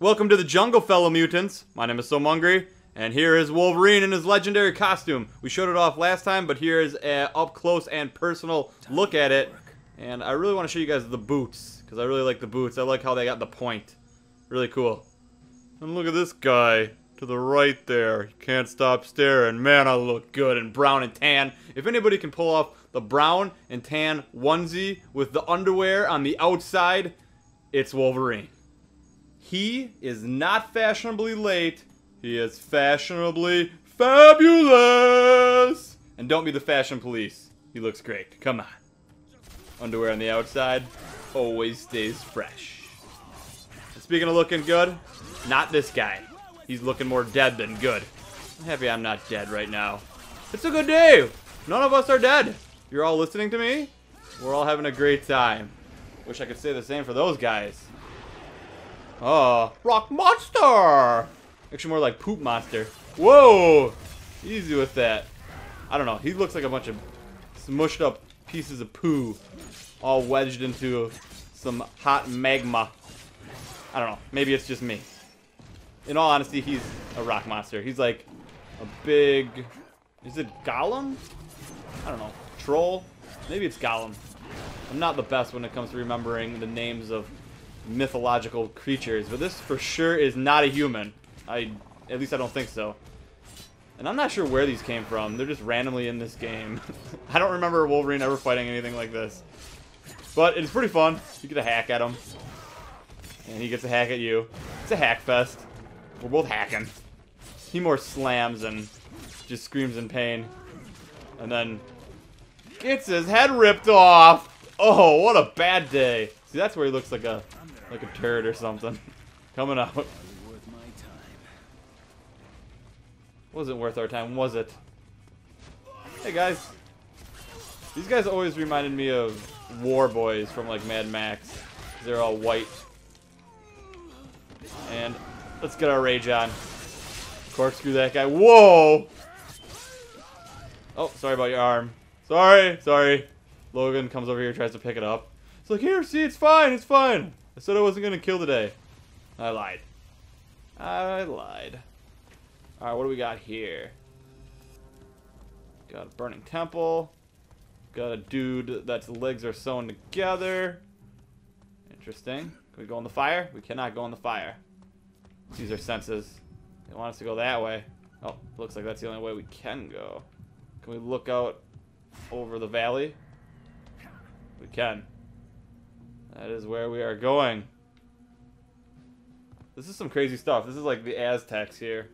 Welcome to the jungle, fellow mutants. My name is Sooo Mungry, and here is Wolverine in his legendary costume. We showed it off last time, but here is an up close and personal look at it. And I really want to show you guys the boots, because I really like the boots. I like how they got the point. Really cool. And look at this guy to the right there. Can't stop staring. Man, I look good in brown and tan. If anybody can pull off the brown and tan onesie with the underwear on the outside, it's Wolverine. He is not fashionably late. He is fashionably fabulous. And don't be the fashion police. He looks great. Come on. Underwear on the outside always stays fresh. And speaking of looking good, not this guy. He's looking more dead than good. I'm happy I'm not dead right now. It's a good day. None of us are dead. You're all listening to me? We're all having a great time. Wish I could say the same for those guys. Oh, rock monster! Actually more like poop monster. Whoa! Easy with that. I don't know. He looks like a bunch of smushed up pieces of poo all wedged into some hot magma. I don't know. Maybe it's just me in all honesty, he's a rock monster. He's like a big... Is it Gollum? I don't know. Troll? Maybe it's Gollum. I'm not the best when it comes to remembering the names of mythological creatures, but this for sure is not a human. I, at least I don't think so. And I'm not sure where these came from. They're just randomly in this game. I don't remember Wolverine ever fighting anything like this. But it's pretty fun. You get a hack at him. And he gets a hack at you. It's a hack fest. We're both hacking. He more slams and just screams in pain. And then gets his head ripped off. Oh, what a bad day. See, that's where he looks like a like a turd or something. Coming out. Wasn't worth our time, was it? Hey guys. These guys always reminded me of War Boys from like Mad Max. They're all white. And Let's get our rage on. Corkscrew that guy. Whoa! Oh, sorry about your arm. Sorry, sorry. Logan comes over here tries to pick it up. It's like, here, see, it's fine, it's fine. I said I wasn't to kill today. I lied. I lied. Alright, what do we got here? Got a burning temple. Got a dude that's legs are sewn together. Interesting. Can we go in the fire? We cannot go in the fire. Use our senses. They want us to go that way. Oh, looks like that's the only way we can go. Can we look out over the valley? We can. That is where we are going. This is some crazy stuff. This is like the Aztecs here.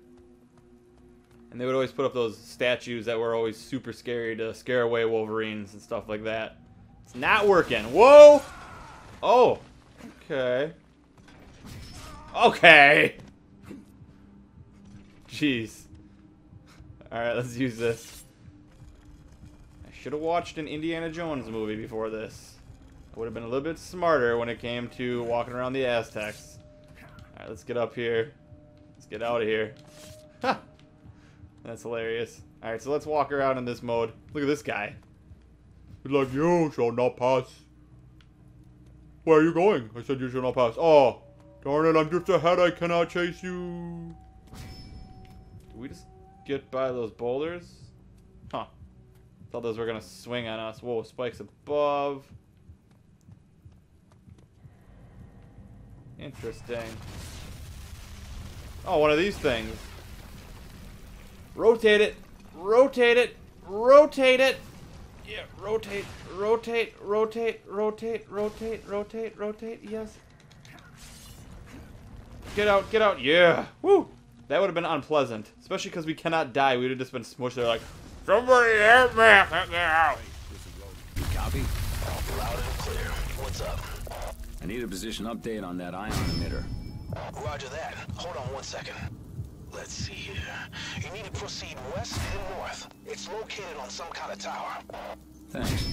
And they would always put up those statues that were always super scary to scare away Wolverines and stuff like that. It's not working. Whoa! Oh. Okay. Okay. Jeez. Alright, let's use this. I should have watched an Indiana Jones movie before this. Would have been a little bit smarter when it came to walking around the Aztecs. Alright, let's get up here. Let's get out of here. Ha! That's hilarious. Alright, so let's walk around in this mode. Look at this guy. He's like, you shall not pass. Where are you going? I said you shall not pass. Oh, darn it, I'm just ahead. I cannot chase you we just get by those boulders? Huh. Thought those were gonna swing on us. Whoa, spikes above. Interesting. Oh, one of these things. Rotate it. Rotate it. Rotate it. Yeah, rotate, rotate, rotate, rotate, rotate, rotate, rotate. Yes. Get out, get out. Yeah. Woo. That would have been unpleasant. Especially because we cannot die. We would have just been smushed there like, Somebody help me! Get out! Copy? Loud and clear. What's up? I need a position update on that ion emitter. Roger that. Hold on one second. Let's see here. You need to proceed west and north. It's located on some kind of tower. Thanks.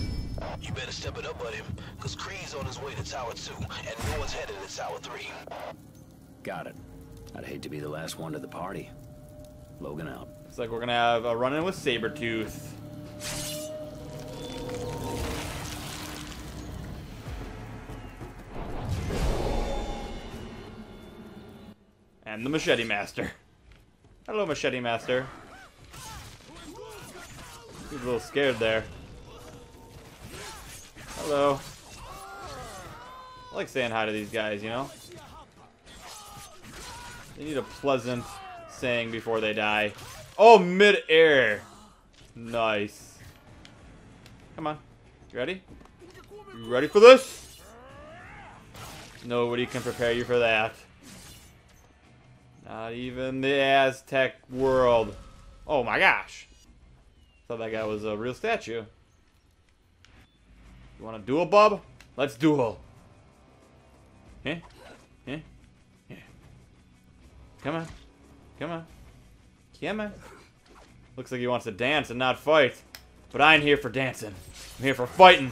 You better step it up, buddy, because Creed's on his way to Tower 2, and no one's headed to Tower 3. Got it. I'd hate to be the last one to the party. Logan out. Looks like we're gonna have a run-in with Sabretooth. And the Machete Master. Hello, Machete Master. He's a little scared there. Hello. I like saying hi to these guys, you know? They need a pleasant saying before they die. Oh, mid-air. Nice. Come on. You ready? You ready for this? Nobody can prepare you for that. Not even the Aztec world. Oh my gosh. Thought that guy was a real statue. You want to duel, bub? Let's duel. Yeah? Yeah? Yeah. Come on. Come on. Come on. Looks like he wants to dance and not fight. But I ain't here for dancing. I'm here for fighting.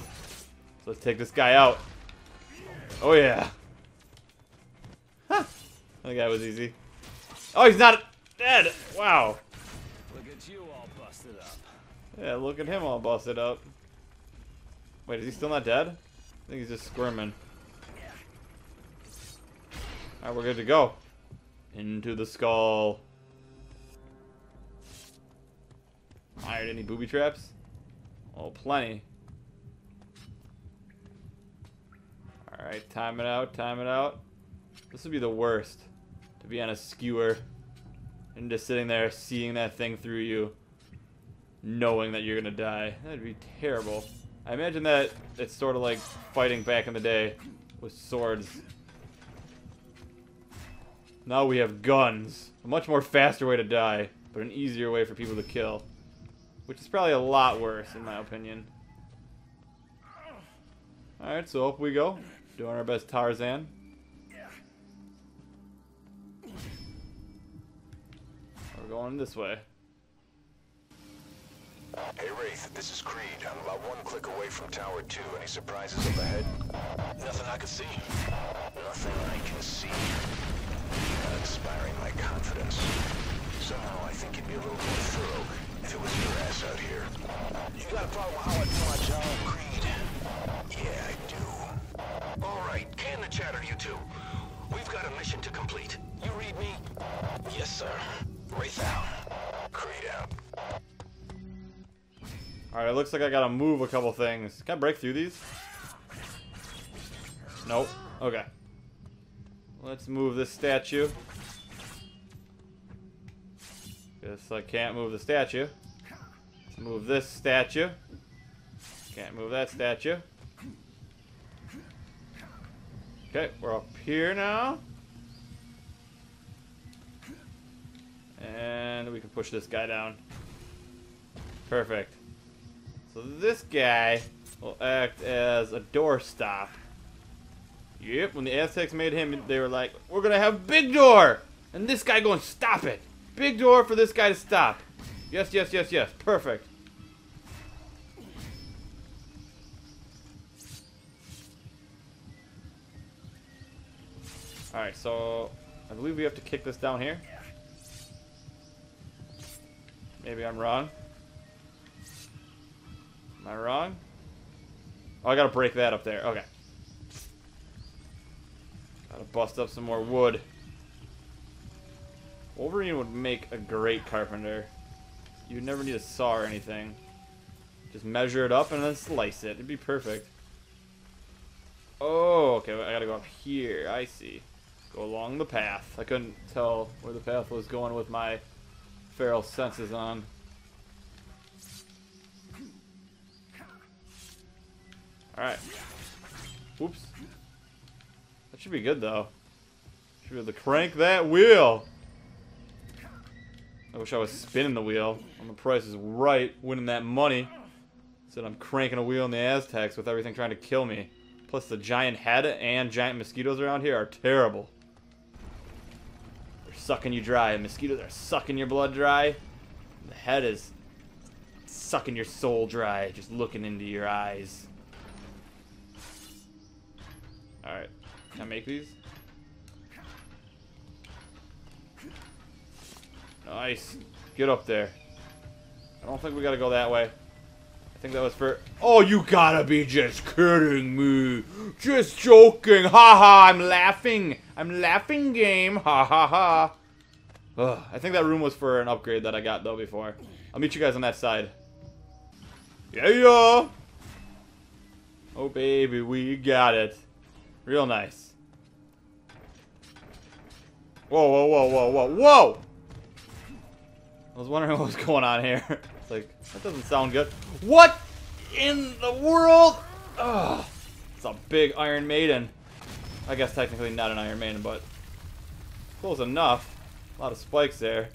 So let's take this guy out. Oh yeah. Huh. That guy was easy. Oh, he's not dead. Wow. Look at you all busted up. Yeah, look at him all busted up. Wait, is he still not dead? I think he's just squirming. Alright, we're good to go. Into the skull. Alright, any booby traps? Oh, plenty. Alright, time it out, time it out. This would be the worst. To be on a skewer. And just sitting there seeing that thing through you. Knowing that you're gonna die. That'd be terrible. I imagine that it's sort of like fighting back in the day with swords. Now we have guns. A much more faster way to die, but an easier way for people to kill. Which is probably a lot worse, in my opinion. Alright, so up we go. Doing our best Tarzan. Going this way. Hey Wraith, this is Creed. I'm about one click away from Tower 2. Any surprises up ahead? Nothing I can see. Nothing I can see. Alright, it looks like I gotta move a couple things. Can I break through these? Nope. Okay. Let's move this statue. Guess I can't move the statue. Let's move this statue. Can't move that statue. Okay, we're up here now. And we can push this guy down. Perfect. So this guy will act as a doorstop. Yep, when the Aztecs made him, they were like, we're gonna have big door! And this guy going, stop it! Big door for this guy to stop. Yes, yes, yes, yes. Perfect. Alright, so I believe we have to kick this down here. Maybe I'm wrong. Am I wrong? Oh, I gotta break that up there. Okay. Gotta bust up some more wood. Wolverine would make a great carpenter. You would never need a saw or anything. Just measure it up and then slice it. It'd be perfect. Oh, okay. I gotta go up here. I see. Go along the path. I couldn't tell where the path was going with my feral senses on. Alright. Whoops. That should be good, though. Should be able to crank that wheel. I wish I was spinning the wheel. On the price is right, winning that money. Instead I'm cranking a wheel in the Aztecs with everything trying to kill me. Plus the giant head and giant mosquitoes around here are terrible. They're sucking you dry. Mosquitoes are sucking your blood dry. The head is sucking your soul dry, just looking into your eyes. Alright. Can I make these? Nice. Get up there. I don't think we gotta go that way. I think that was for... Oh, you gotta be just kidding me. Just joking. Ha ha, I'm laughing. I'm laughing game. Ha ha ha. Ugh, I think that room was for an upgrade that I got, though, before. I'll meet you guys on that side. Yeah, yeah. Oh, baby, we got it. Real nice. Whoa, whoa, whoa, whoa, whoa, whoa! I was wondering what was going on here. It's like, that doesn't sound good. What in the world? Ugh. It's a big Iron Maiden. I guess technically not an Iron Maiden, but close enough. A lot of spikes there.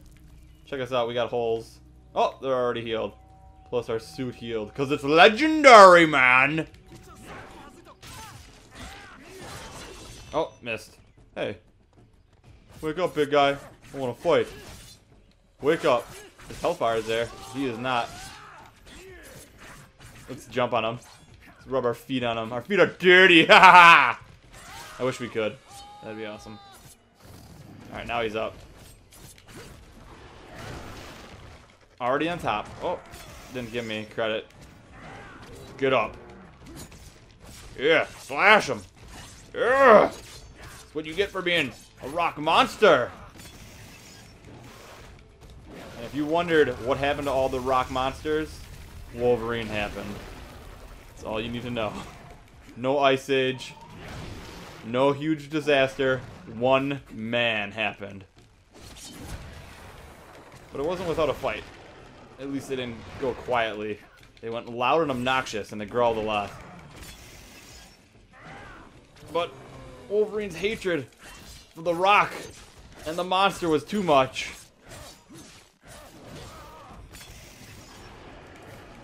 Check us out, we got holes. Oh, they're already healed. Plus our suit healed. Because it's legendary, man! Oh, missed. Hey. Wake up, big guy. I want to fight. Wake up. His hellfire is there. He is not. Let's jump on him. Let's rub our feet on him. Our feet are dirty. Ha ha! I wish we could. That'd be awesome. Alright, now he's up. Already on top. Oh, didn't give me credit. Get up. Yeah, slash him. That's what you get for being a rock monster. And if you wondered what happened to all the rock monsters, Wolverine happened. That's all you need to know. No Ice Age. No huge disaster. One man happened. But it wasn't without a fight. At least they didn't go quietly. They went loud and obnoxious, and they growled a lot. But Wolverine's hatred for the rock and the monster was too much.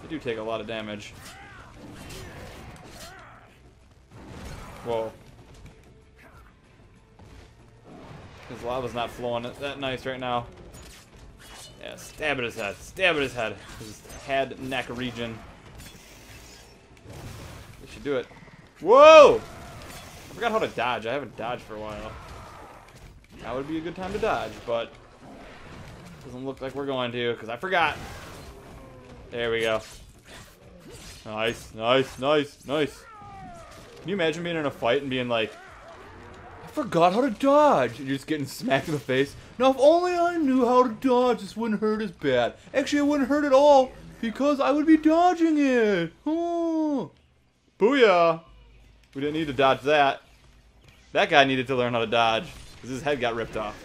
They do take a lot of damage. Whoa. His lava's not flowing that nice right now. Yeah, stab at his head. Stab at his head. His head, neck region. We should do it. Whoa! I forgot how to dodge. I haven't dodged for a while. That would be a good time to dodge, but doesn't look like we're going to because I forgot. There we go. Nice, nice, nice, nice. Can you imagine being in a fight and being like, I forgot how to dodge. And you're just getting smacked in the face. Now, if only I knew how to dodge, this wouldn't hurt as bad. Actually, it wouldn't hurt at all because I would be dodging it. Oh. Booyah. We didn't need to dodge that. That guy needed to learn how to dodge because his head got ripped off.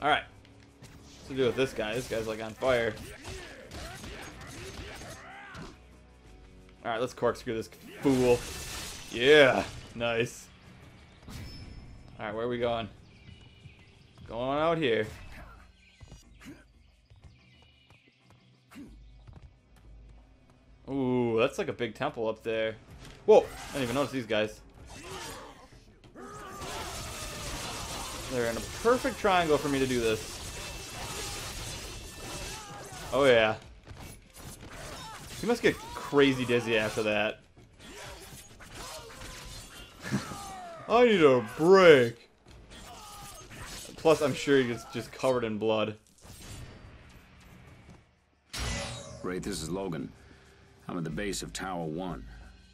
Alright. What's to do with this guy? This guy's like on fire. Alright, let's corkscrew this fool. Yeah, nice. Alright, where are we going? Going out here. Ooh, that's like a big temple up there. Whoa, I didn't even notice these guys. They're in a perfect triangle for me to do this. Oh yeah. He must get crazy dizzy after that. I need a break. Plus, I'm sure he gets just covered in blood. Wraith, this is Logan. I'm at the base of Tower 1.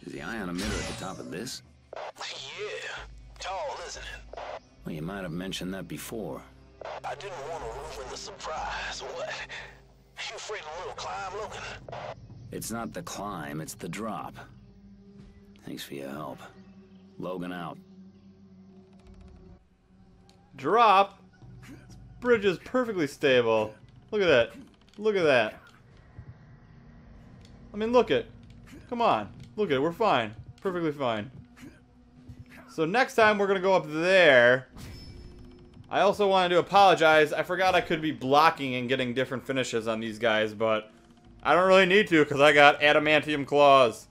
Is the ion emitter at the top of this? Yeah. Tall, isn't it? Well, you might have mentioned that before. I didn't want to ruin the surprise. What? You afraid of a little climb, Logan? It's not the climb, it's the drop. Thanks for your help. Logan out. Drop? This bridge is perfectly stable. Look at that. Look at that. I mean, look it. Come on. Look at it. We're fine. Perfectly fine. So next time we're going to go up there. I also wanted to apologize. I forgot I could be blocking and getting different finishes on these guys, but I don't really need to because I got adamantium claws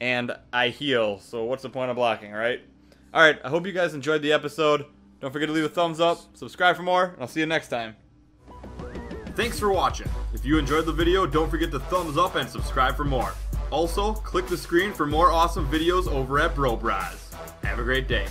and I heal. So what's the point of blocking, right? Alright, I hope you guys enjoyed the episode. Don't forget to leave a thumbs up, subscribe for more, and I'll see you next time. Thanks for watching. If you enjoyed the video, don't forget to thumbs up and subscribe for more. Also, click the screen for more awesome videos over at Bro Brahs. Have a great day.